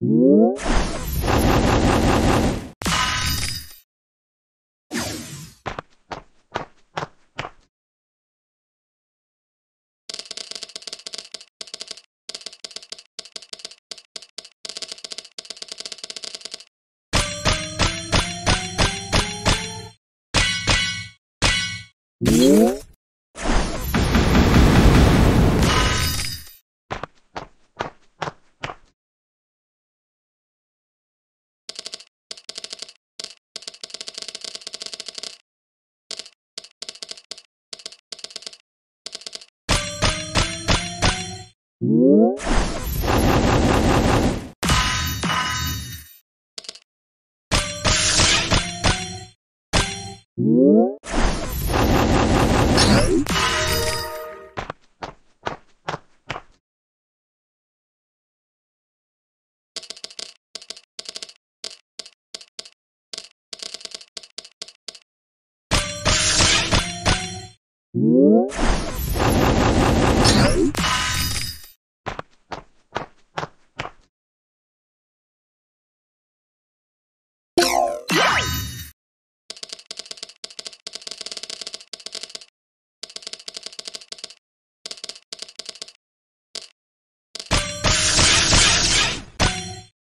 Whoop! Whoop!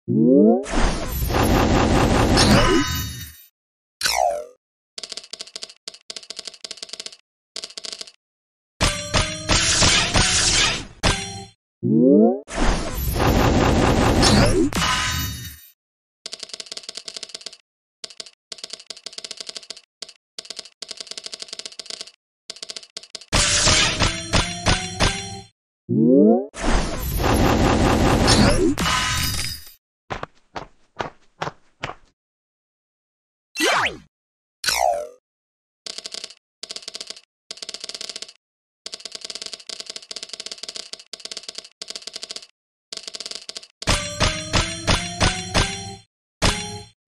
Whoop!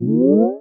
Yeah!